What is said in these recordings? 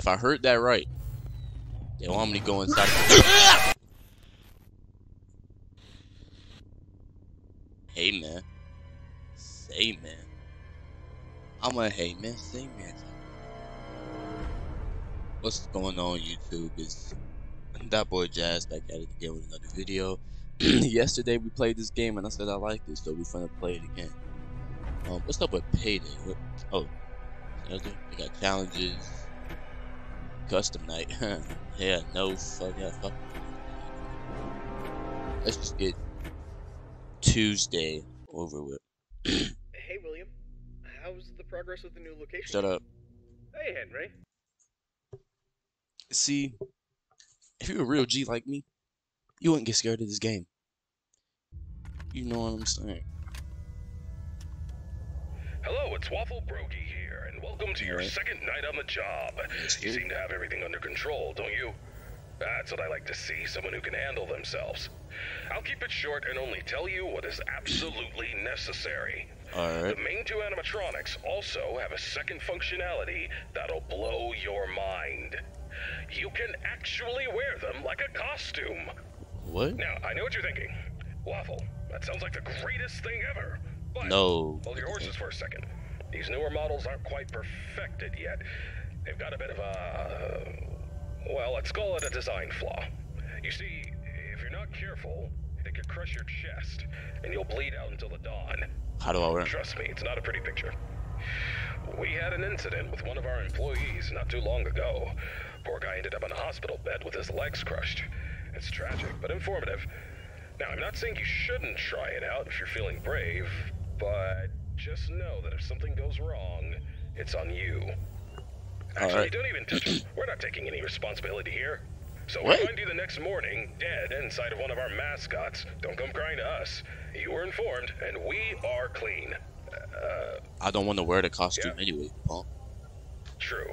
If I heard that right, they want me to go inside. hey man, say man. I'm a hey man, say man. What's going on YouTube? Is that boy Jazz back at it again with another video. Yesterday we played this game and I said I liked it, so we're gonna play it again. Um, what's up with Payday? What? Oh, they got challenges, custom night. yeah, no fuck yeah, fuck. Let's just get Tuesday over with. hey William, how's the progress of the new location? Shut up. Hey Henry. See, if you're a real G like me, you wouldn't get scared of this game. You know what I'm saying? Hello, it's Waffle Brogy here, and welcome to your second night on the job. You seem to have everything under control, don't you? That's what I like to see, someone who can handle themselves. I'll keep it short and only tell you what is absolutely necessary. Alright. The main two animatronics also have a second functionality that'll blow your mind. You can actually wear them like a costume. What? Now, I know what you're thinking. Waffle, that sounds like the greatest thing ever. But No. Hold your horses for a second. These newer models aren't quite perfected yet. They've got a bit of a. Well, let's call it a design flaw. You see, if you're not careful, it could crush your chest, and you'll bleed out until the dawn. How do I wear 'em? Trust me, it's not a pretty picture. We had an incident with one of our employees not too long ago. Poor guy ended up in a hospital bed with his legs crushed. It's tragic, but informative. Now, I'm not saying you shouldn't try it out if you're feeling brave, but just know that if something goes wrong, it's on you. Actually, don't even touch him. We're not taking any responsibility here. So What? we find you the next morning, dead inside of one of our mascots. Don't come crying to us. You were informed, and we are clean. Uh, I don't want to wear the costume Yeah. anyway, Paul. true.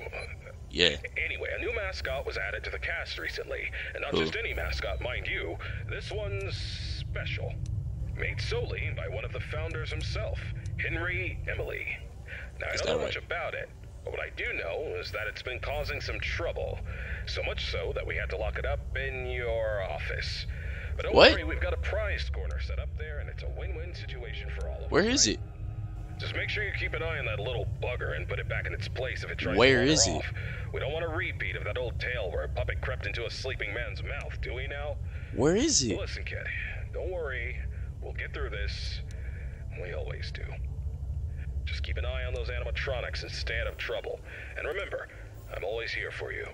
Yeah. Anyway, a new mascot was added to the cast recently, and not Who? just any mascot, mind you. This one's special. Made solely by one of the founders himself, Henry Emily. Now, I don't know much right? about it, but what I do know is that it's been causing some trouble. So much so that we had to lock it up in your office. But don't What? worry, we've got a prize corner set up there, and it's a win-win situation for all of Where us. is right? it? Just make sure you keep an eye on that little bugger and put it back in its place if it tries Where to is it? off. We don't want a repeat of that old tale where a puppet crept into a sleeping man's mouth, do we now? Where is it? Listen, kid, don't worry. We'll get through this. We always do. Just keep an eye on those animatronics and stay out of trouble. And remember, I'm always here for you.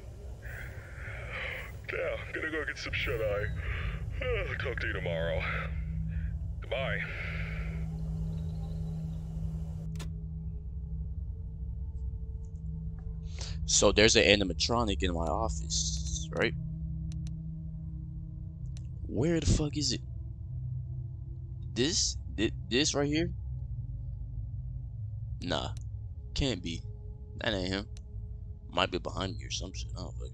Yeah, I'm gonna go get some shut eye. Talk to you tomorrow. Goodbye. So there's an animatronic in my office, right? Where the fuck is it? This? Thi- This right here? Nah. Can't be. That ain't him. Might be behind me or some shit. I don't fucking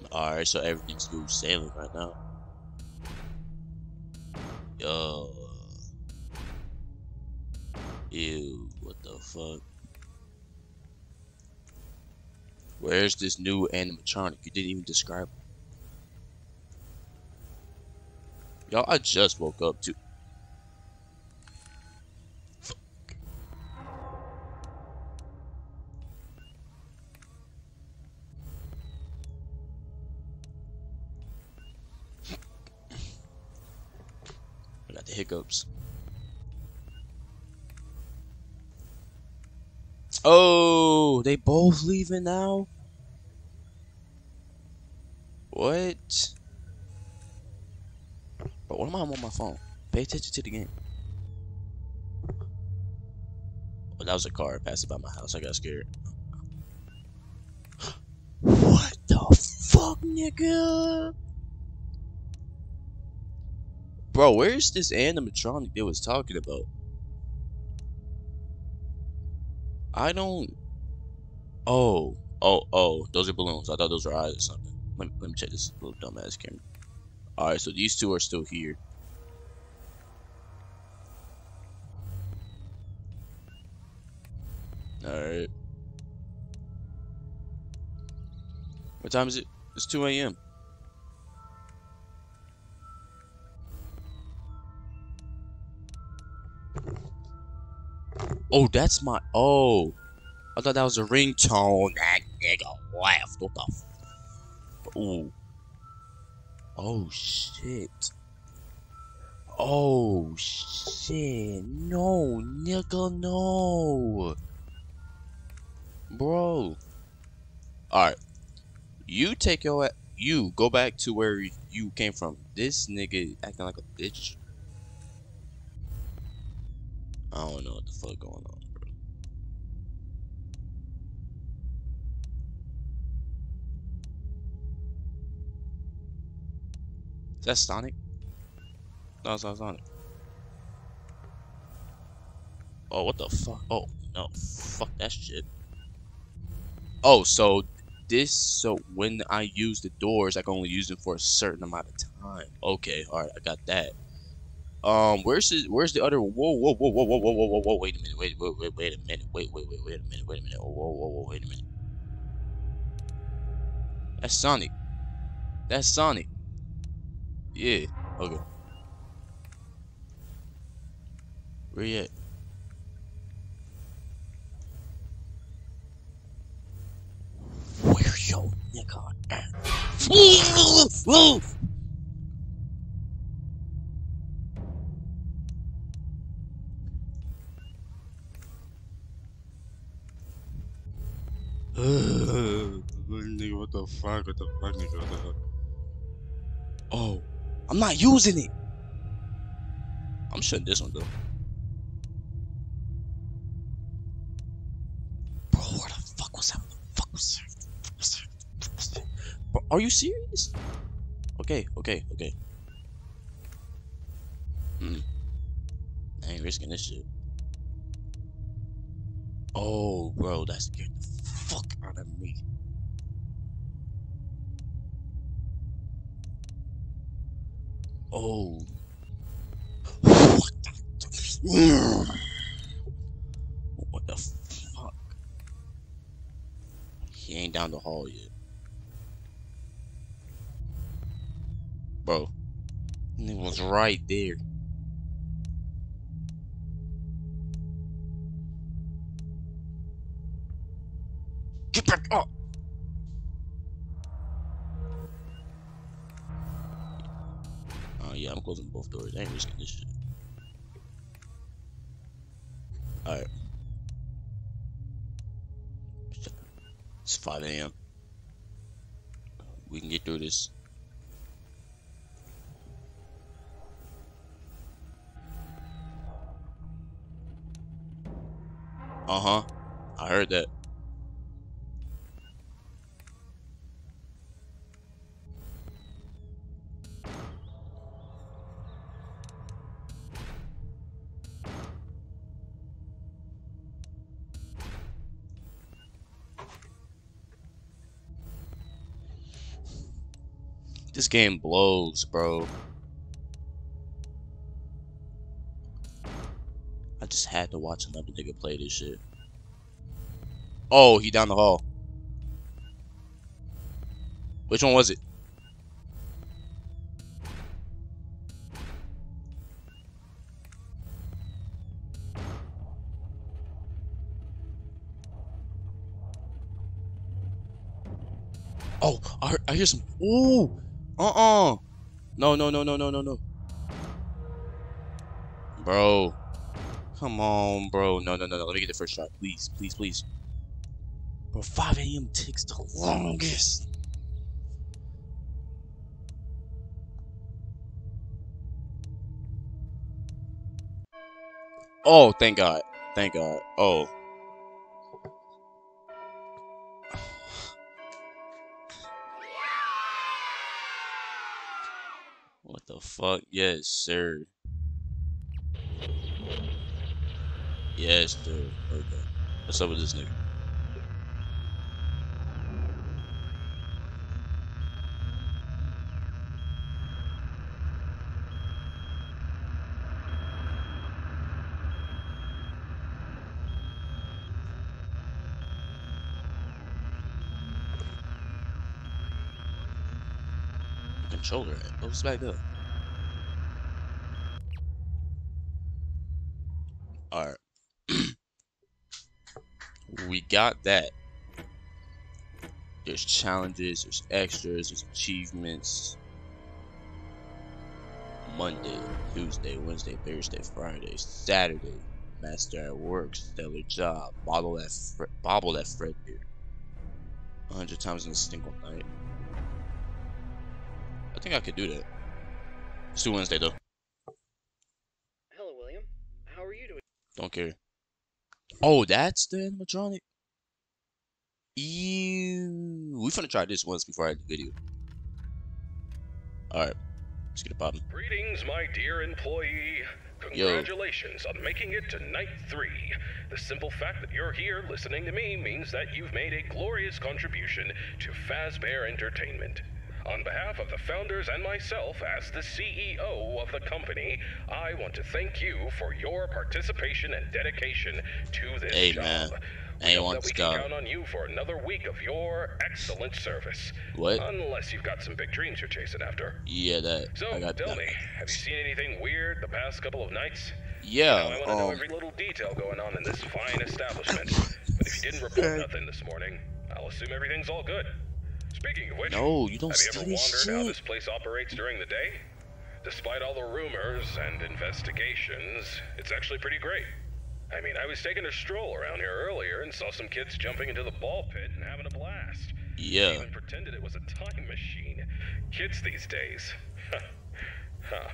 know. Alright, so everything's smooth sailing right now. Yo. Ew, what the fuck? Where's this new animatronic? You didn't even describe Y'all, I just woke up too. I got the hiccups. Oh, they both leaving now? What? But what am I on my phone? Pay attention to the game. Oh, that was a car passing by my house. I got scared. What the fuck, nigga? Bro, where's this animatronic they was talking about? I don't. Oh, oh, oh! Those are balloons. I thought those were eyes or something. Let me, let me check this little dumbass camera. All right, so these two are still here. Alright. What time is it? It's 2 a.m. Oh, that's my. Oh. I thought that was a ringtone. That nigga left. What the Ooh. Oh, shit. Oh, shit. No, nigga, no. Bro. Alright. You take your. You go back to where you came from. This nigga acting like a bitch. I don't know what the fuck going on, Is that Sonic? No, it's not Sonic. Oh, what the fuck? Oh, no. Fuck that shit. Oh, so this, so when I use the doors, I can only use them for a certain amount of time. Okay, alright, I got that. Um, where's the where's the other? Whoa, whoa, whoa, whoa, whoa, whoa, whoa, whoa, whoa! Wait a minute! Wait, wait, wait, wait a minute! Wait, wait, wait, wait a minute! Wait a minute! Whoa, whoa, whoa, whoa! Wait a minute! That's Sonic. That's Sonic. Yeah. Okay. Where you at? Where yo nigga at? nigga, what the fuck? What the fuck, nigga? What the fuck? Oh, I'm not using it. I'm shutting this one though. Bro, where the fuck was that? What the fuck was that? Bro, are you serious? Okay, okay, okay. Hmm. I ain't risking this shit. Oh, bro, that scared the fuck out of me. Oh. What the? What the fuck? He ain't down the hall yet. Bro. He was right there. Get back up! Yeah, I'm closing both doors. I ain't risking this shit. Alright. It's 5 a.m. We can get through this. Uh huh. I heard that. Game blows, bro. I just had to watch another nigga play this shit. Oh, he down the hall. Which one was it? Oh, I, hear some. Ooh, uh-uh. No, no, no, no, no, no, no. Bro, come on, bro. No, no, no, no. Let me get the first shot, please, please, please. Bro, 5 a.m. takes the longest. Oh, thank God. Thank God. Oh. What the fuck? Yes, sir. Yes, sir. Okay. What's up with this nigga? Controller at? What's back up? Alright. we got that. There's challenges, there's extras, there's achievements. Monday, Tuesday, Wednesday, Thursday, Friday, Saturday. Master at work, stellar job. Bottle that, bobble that Fredbear. A hundred times in a single night. I think I could do that. Let's do Wednesday though. Hello, William. How are you doing? Don't care. Oh, that's the animatronic. Ew. We finna try this once before I end the video. Alright. Let's get it poppin'. Greetings, my dear employee. Congratulations on making it to night three. The simple fact that you're here listening to me means that you've made a glorious contribution to Fazbear Entertainment. On behalf of the founders and myself, as the CEO of the company, I want to thank you for your participation and dedication to this Hey, job. man. We I ain't hope that we can count on you for another week of your excellent service. What? Unless you've got some big dreams you're chasing after. Yeah, that. So, I got tell that. me, have you seen anything weird the past couple of nights? Yeah, I want to know um, every little detail going on in this fine establishment. but if you didn't report nothing this morning, I'll assume everything's all good. Speaking of which, no, you don't have you ever this wondered how this place operates during the day? Despite all the rumors and investigations, it's actually pretty great. I mean, I was taking a stroll around here earlier and saw some kids jumping into the ball pit and having a blast. They Yeah, even pretended it was a time machine. Kids these days. huh.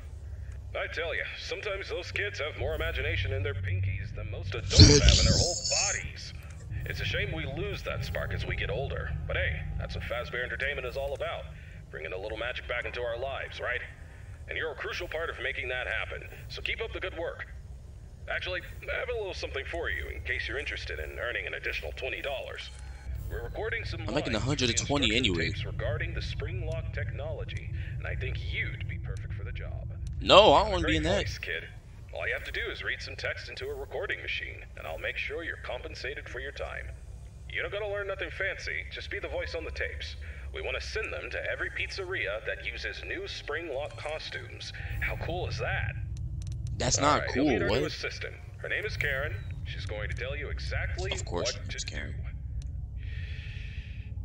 I tell you, sometimes those kids have more imagination in their pinkies than most adults have in their whole bodies. It's a shame we lose that spark as we get older. But hey, that's what Fazbear Entertainment is all about. Bringing a little magic back into our lives, right? And you're a crucial part of making that happen. So keep up the good work. Actually, I have a little something for you in case you're interested in earning an additional $20. We're recording some I'm making lines 120 instruction anyway. regarding the spring lock technology, and I think you'd be perfect for the job. no, I don't want to be in that. voice, kid. All you have to do is read some text into a recording machine, and I'll make sure you're compensated for your time. You don't gotta learn nothing fancy, just be the voice on the tapes. We want to send them to every pizzeria that uses new spring lock costumes. How cool is that? That's All not right, cool. You'll meet our new What? assistant. Her name is Karen. She's going to tell you exactly Of course what her to Karen. do.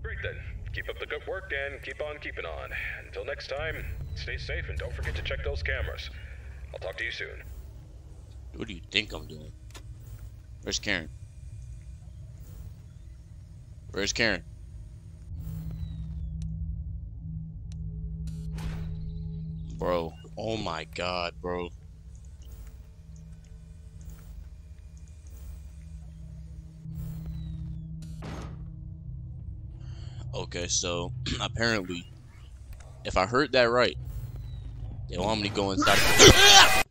Great then. Keep up the good work and keep on keeping on. Until next time, stay safe and don't forget to check those cameras. I'll talk to you soon. What do you think I'm doing? Where's Karen? Where's Karen? Bro, oh my god, bro. Okay, so apparently, if I heard that right, they want me to go inside.